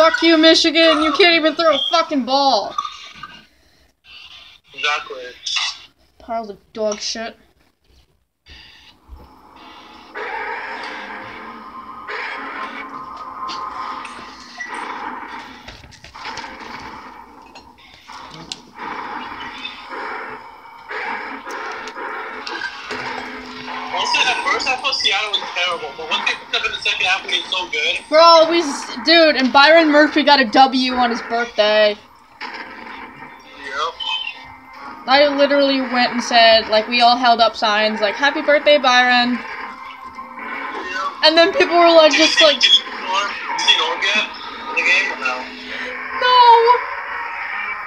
Fuck you, Michigan. You can't even throw a fucking ball. Exactly. Piles of dog shit. I thought Seattle was terrible, but once they picked up in the second half so good, Bro, we, dude, and Byron Murphy got a W on his birthday. yep. I literally went and said, like, we all held up signs, like, Happy birthday, Byron. Yep. And then people were like, just like, Did you? Did ignore in the game? or No. no,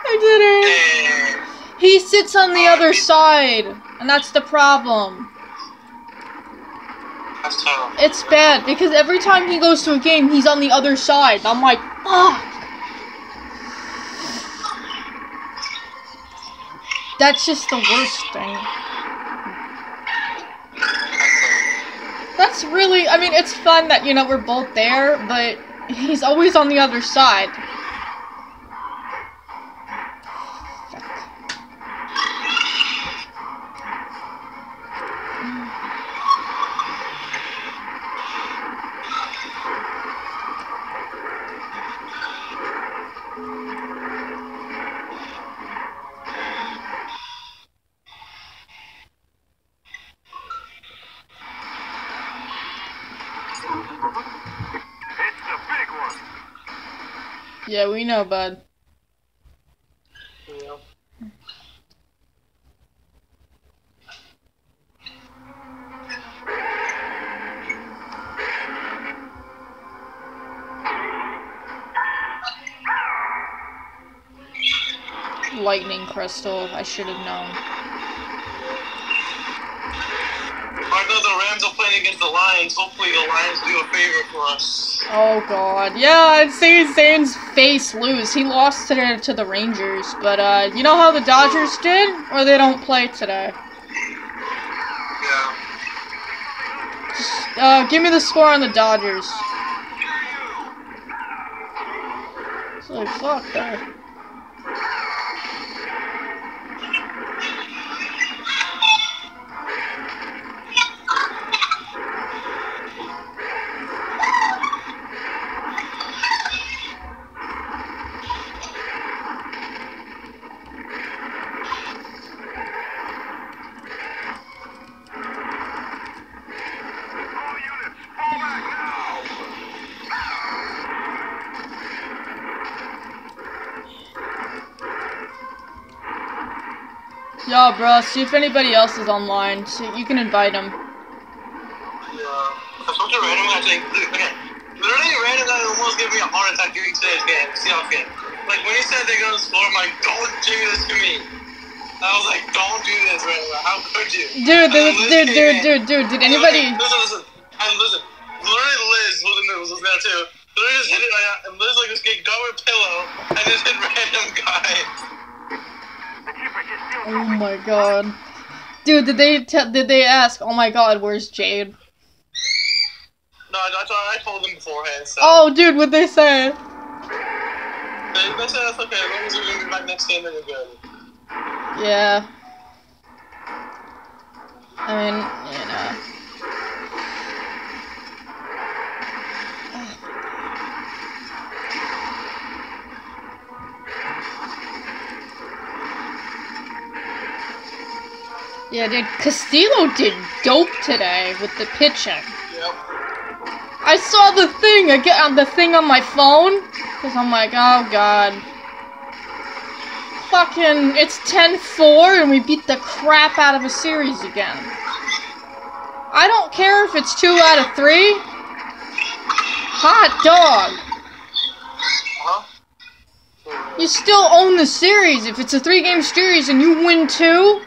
I didn't. Hey. He sits on the other side, and that's the problem. That's terrible. It's bad because every time he goes to a game, he's on the other side. I'm like, fuck. That's just the worst thing. That's really, I mean, it's fun that, you know, we're both there, but he's always on the other side. Yeah, we know, bud. Yep. Lightning crystal. I should have known. The Rams are playing against the Lions, hopefully the Lions do a favor for us. Oh god. Yeah, I'd see Zane's face lose. He lost today to the Rangers, but uh you know how the Dodgers did? Or they don't play today. Yeah. Just uh give me the score on the Dodgers. Like fuck that. Yo, bro, see if anybody else is online. So you can invite them. Yeah. I'm supposed to random guy saying, okay, literally a random guy almost gave me a heart attack during today's game, Seahawks game. Like when he said they're gonna score, I'm like, don't do this to me. I was like, don't do this, random guy. How could you? Dude, dude, dude, dude, dude, dude, did anybody Listen, listen, and listen. Literally, Liz was there, too. Literally just hit it and Liz like just get got with pillow, and just hit random guy. The keeper can still Oh my god. Dude, did they te- did they ask, "Oh my god, where's Jade?" No, that's what I told them beforehand. So Oh, dude, what'd they say? they, they said that's okay. As long as gonna be back next game, then we're good. Yeah. I mean, you know. Yeah, dude, Castillo did dope today with the pitching. Yep. I saw the thing again, on uh, the thing on my phone, cause I'm like, oh god. Fucking, it's 10-4 and we beat the crap out of a series again. I don't care if it's two out of three. Hot dog. Huh? You still own the series. If it's a three-game series and you win two,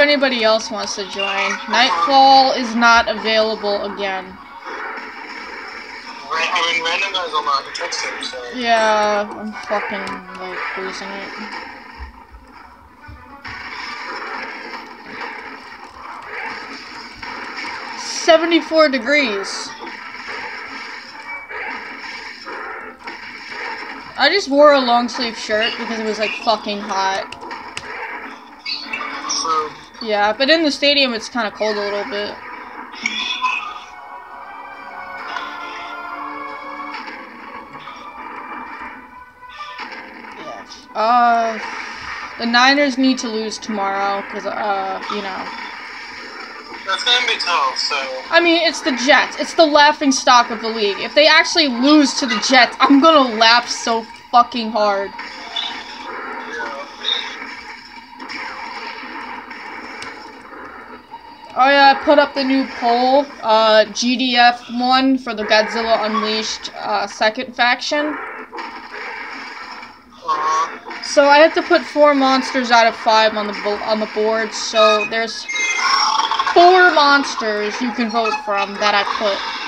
anybody else wants to join. Nightfall is not available again. I mean, random guys guys on the text so. Yeah, I'm fucking like losing it. Seventy-four degrees. I just wore a long sleeve shirt because it was like fucking hot. Yeah, but in the stadium it's kind of cold a little bit. Uh, the Niners need to lose tomorrow because, uh, you know. That's gonna be tough, so. I mean, it's the Jets. It's the laughing stock of the league. If they actually lose to the Jets, I'm gonna laugh so fucking hard. Oh yeah, I put up the new poll, uh, GDF one for the Godzilla Unleashed uh, second faction. So I had to put four monsters out of five on the on the board. So there's four monsters you can vote from that I put.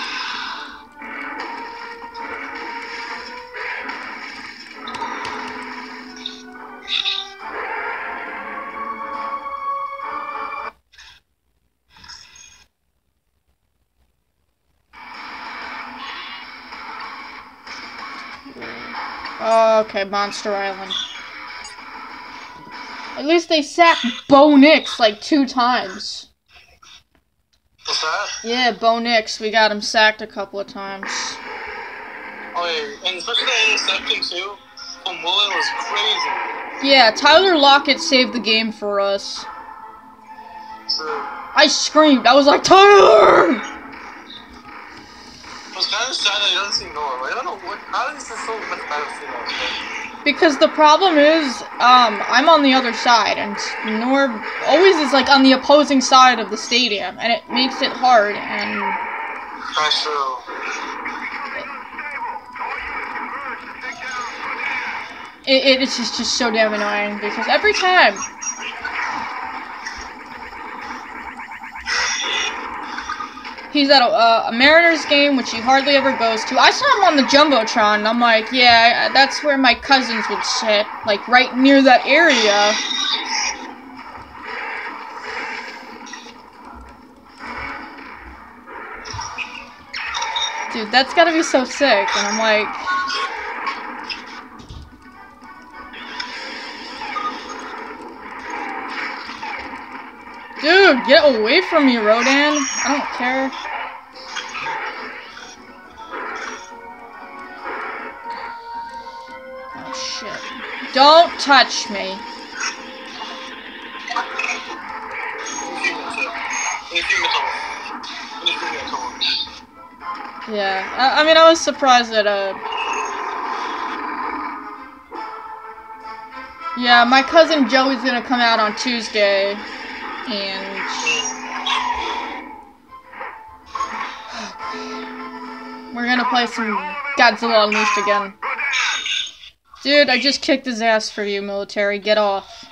Okay, Monster Island. At least they sacked Bo Nix like two times. what's that? Yeah, Bo Nix, we got him sacked a couple of times. Oh, yeah, and especially that interception, too, from Mullen was crazy. Yeah, Tyler Lockett saved the game for us. True. I screamed. I was like, Tyler! Was kind of sad that he doesn't. I don't know what. How is this so much better to see Noah? Because the problem is, um, I'm on the other side, and Norb always is like on the opposing side of the stadium, and it makes it hard. And That's true. it, it, it's just just so damn annoying because every time he's at a, uh, a Mariners game, which he hardly ever goes to. I saw him on the jumbotron, and I'm like, yeah, that's where my cousins would sit, like right near that area. Dude, that's gotta be so sick, and I'm like. Get away from me, Rodan. I don't care. Oh shit. Don't touch me. Yeah. I, I mean, I was surprised that, uh. Yeah, my cousin Joey's gonna come out on Tuesday. And. We're gonna play some Godzilla Unleashed again. Dude, I just kicked his ass for you, military. Get off.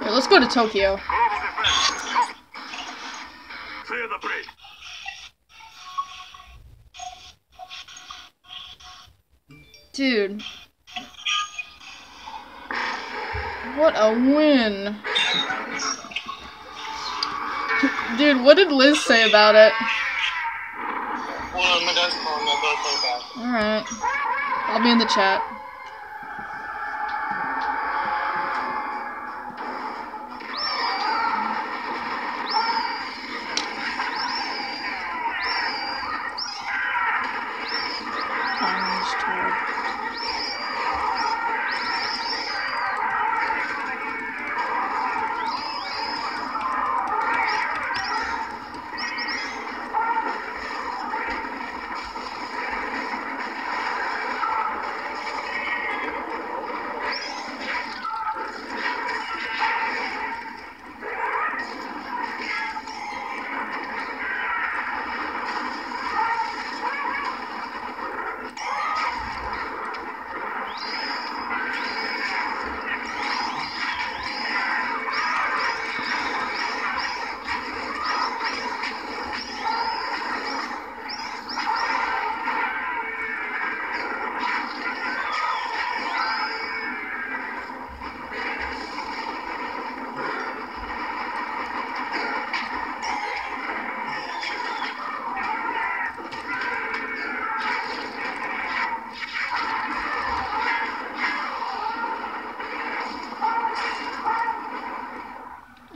Here, let's go to Tokyo. Dude. What a win. Dude, what did Liz say about it? Hold my dad's calling me. I better play back. Alright. I'll be in the chat.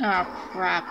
Oh, crap.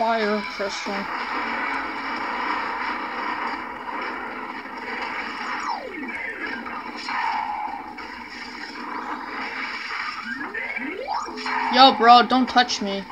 Fire crystal. Yo, bro, don't touch me.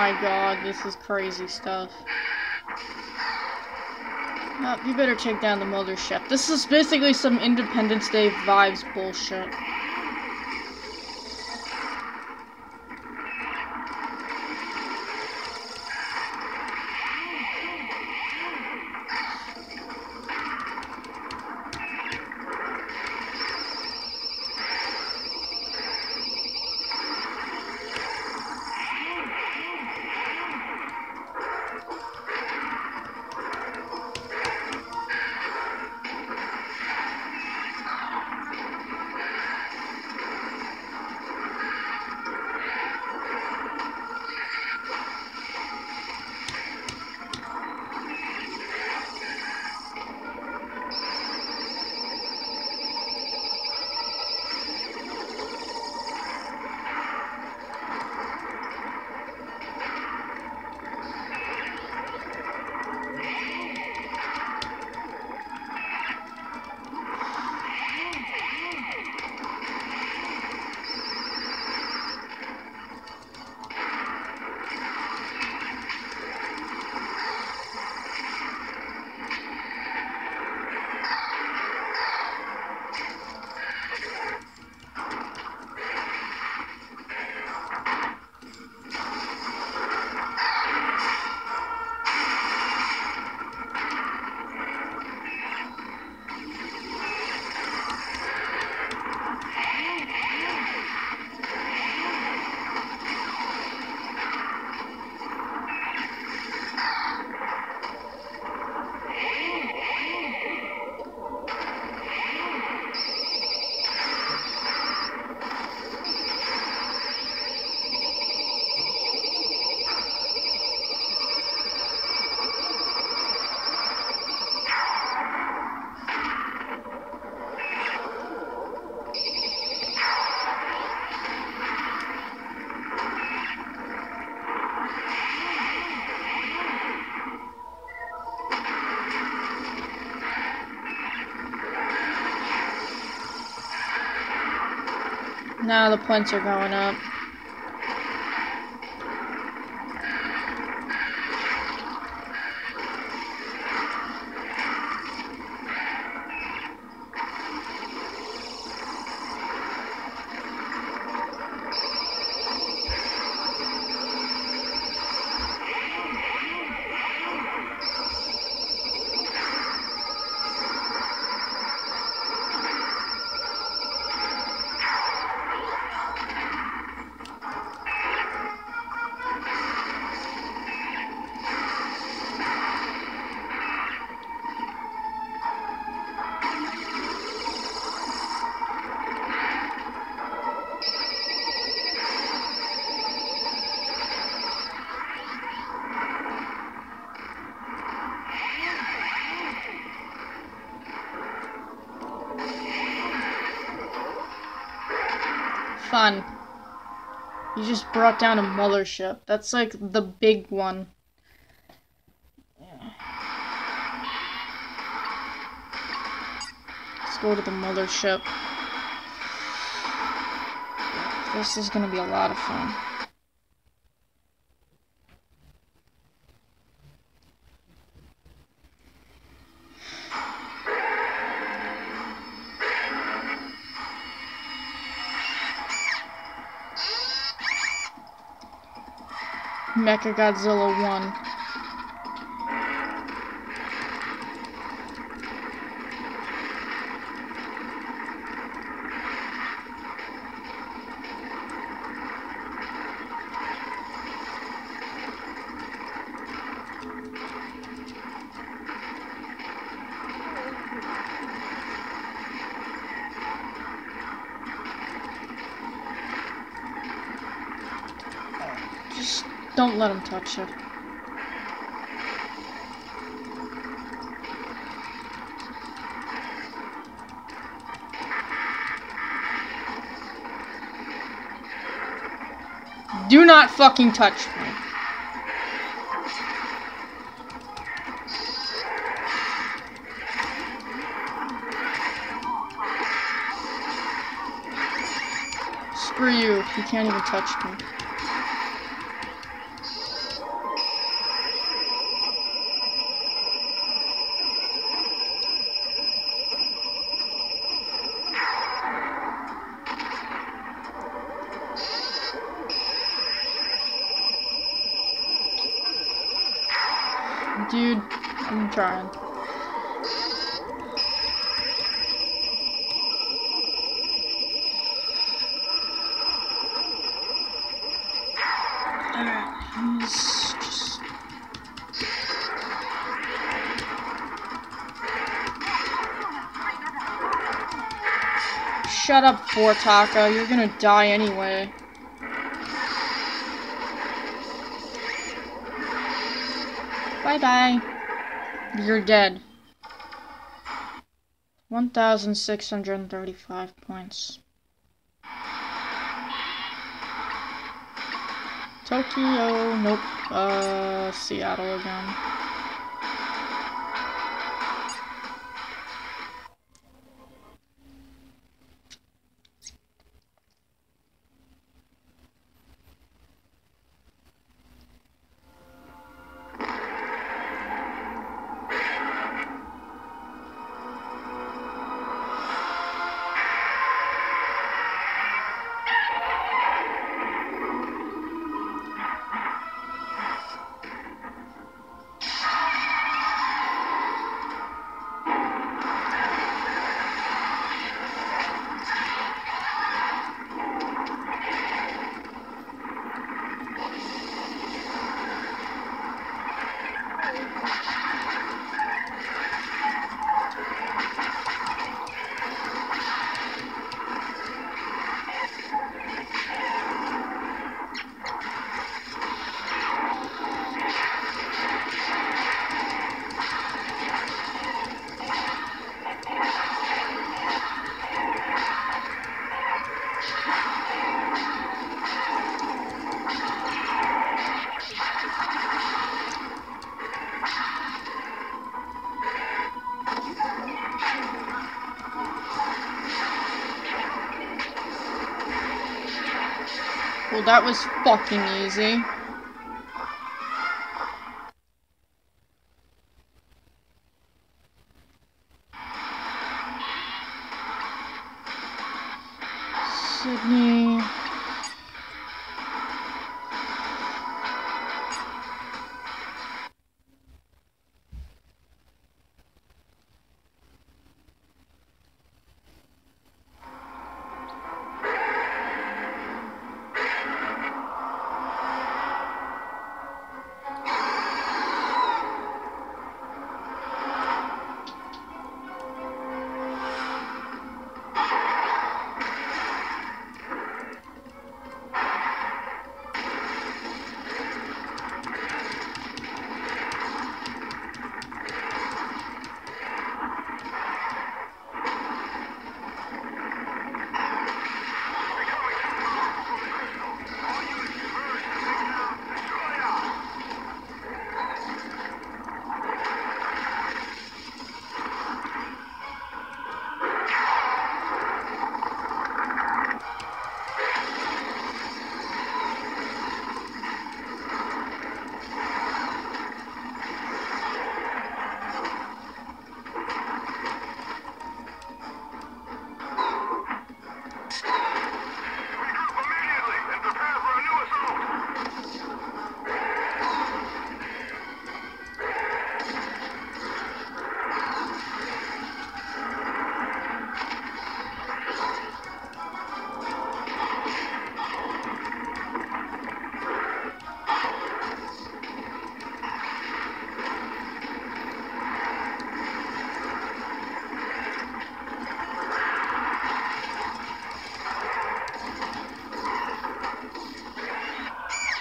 My god, this is crazy stuff. You better take down the mothership. This is basically some Independence Day vibes bullshit. Now the points are going up. Brought down a mothership. That's like the big one. Let's go to the mothership. This is gonna be a lot of fun. Mecha Godzilla 1. Just don't let him touch it. Do not fucking touch me. Screw you, you can't even touch me. Dude, I'm trying. Shut up, Fortaka. You're gonna die anyway. Bye bye. You're dead. 1,635 points. Tokyo, nope. Uh, Seattle again. That was fucking easy.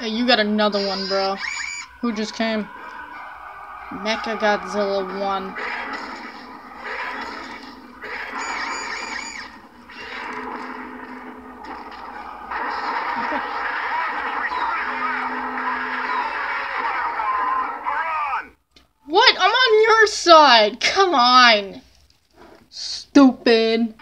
You got another one, bro. Who just came? Mecha Godzilla 1. What? I'm on your side! Come on! Stupid.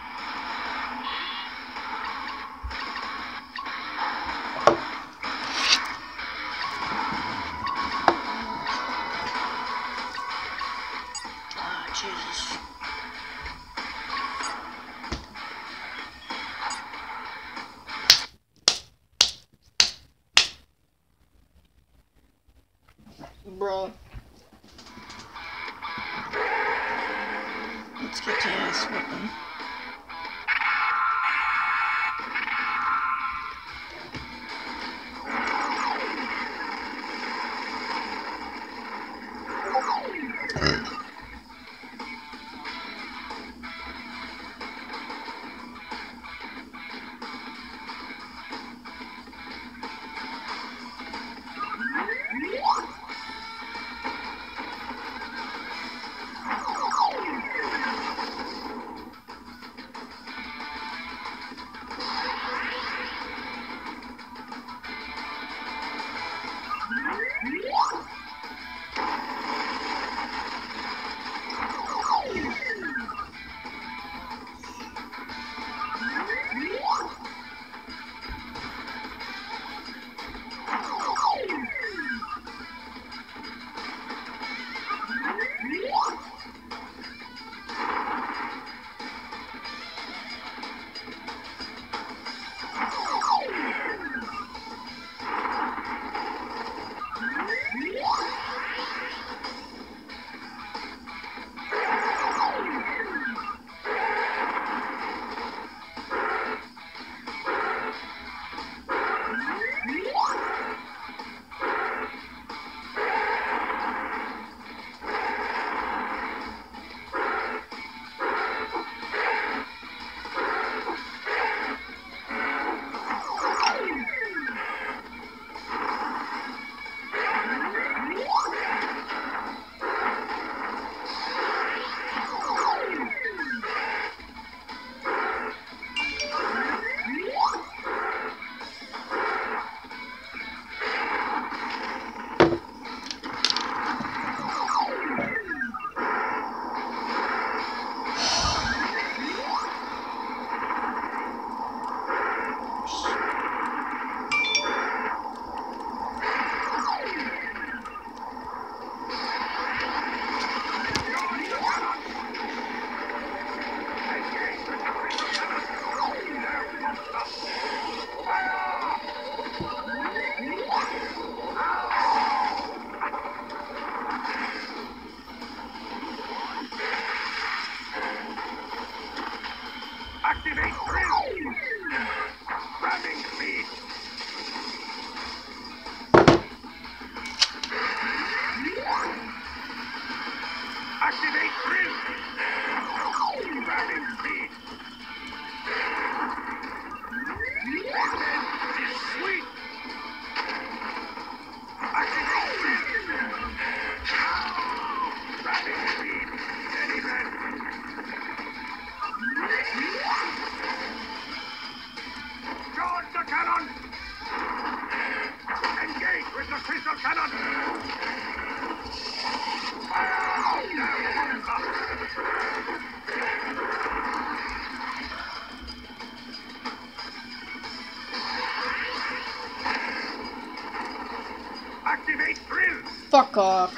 off.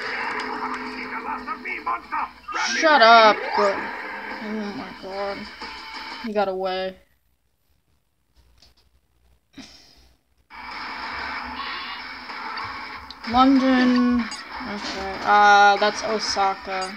Shut up. Oh my god. He got away. London. Okay. Uh, that's Osaka.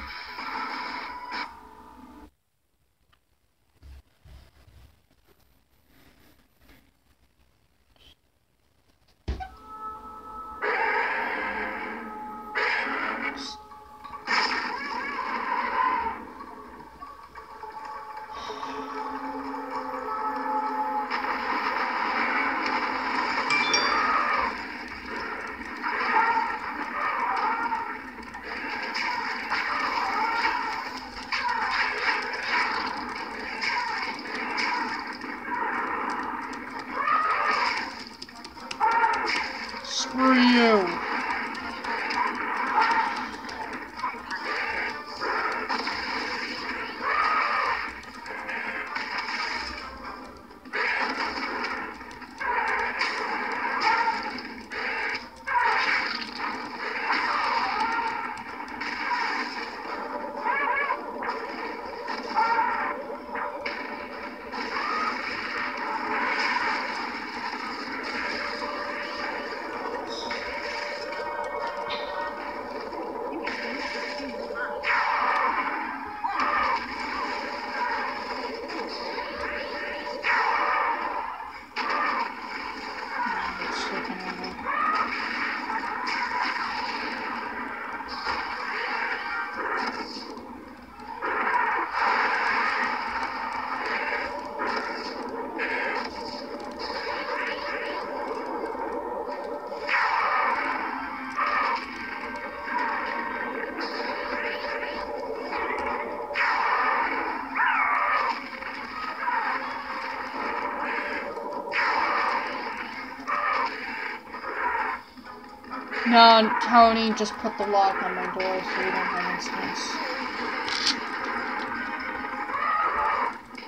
No, Tony just put the lock on my door so we don't have incidents.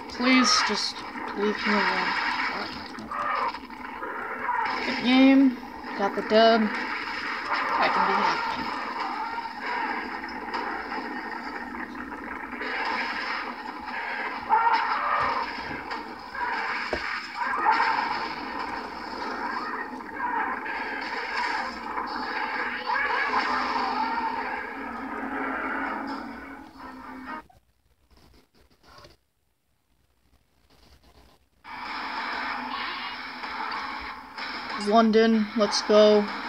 Please just leave me alone. Good game. Got the dub. London, let's go.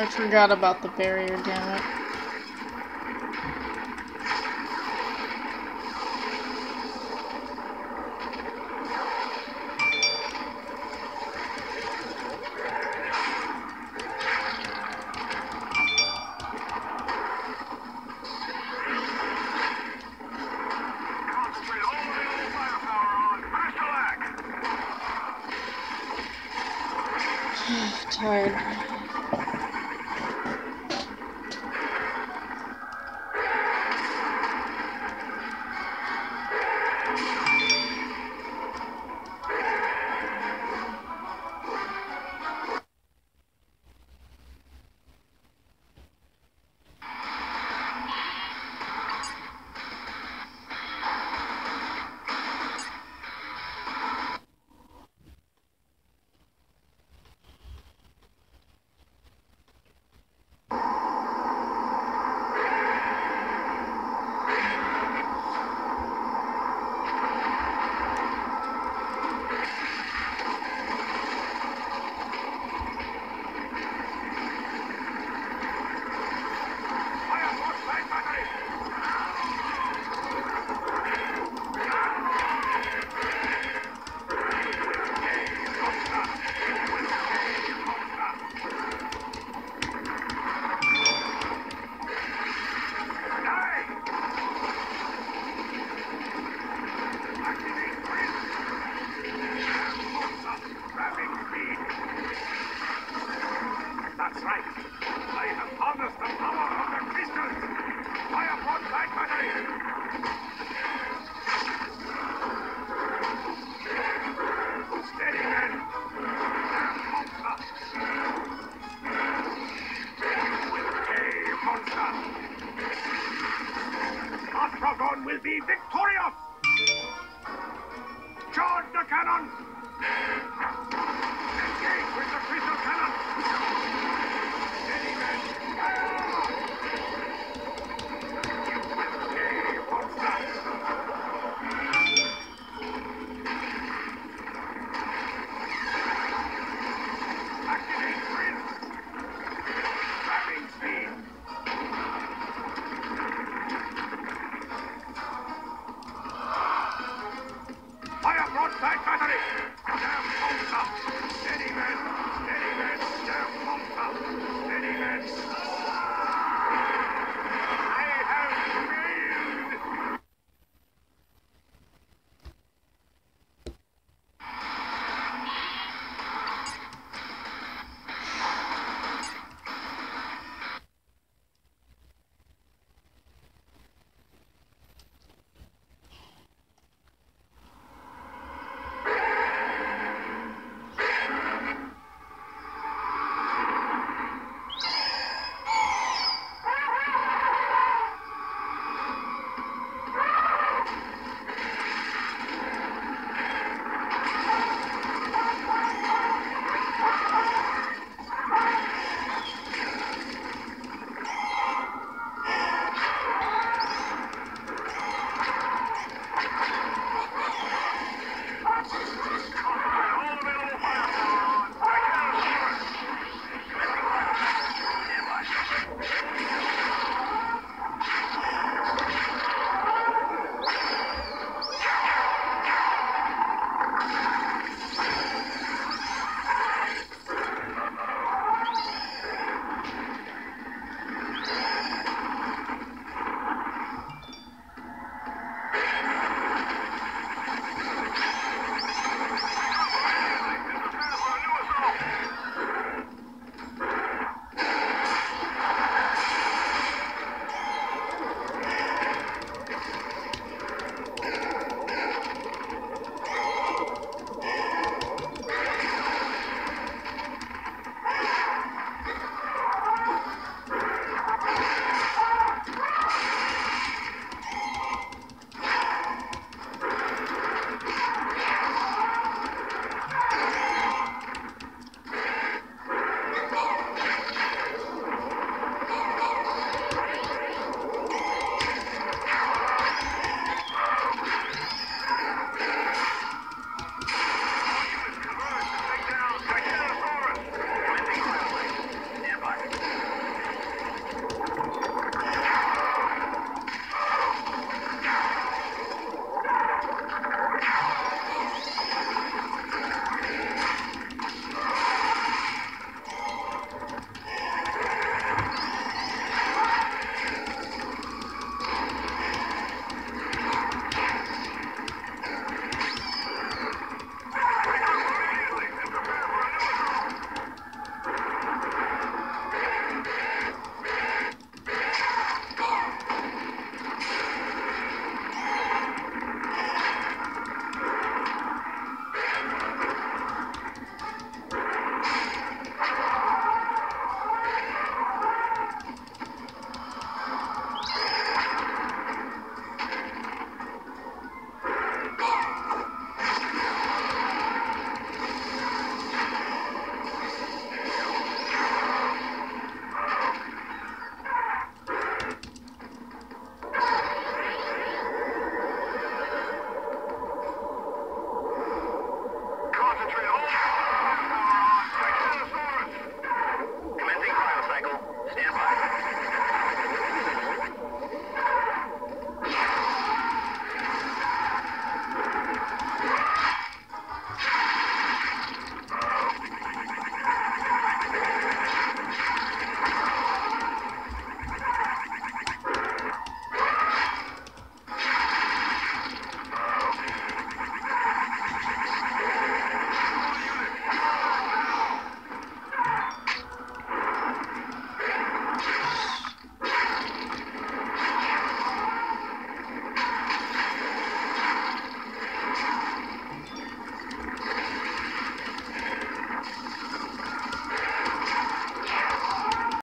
I forgot about the barrier, damn it.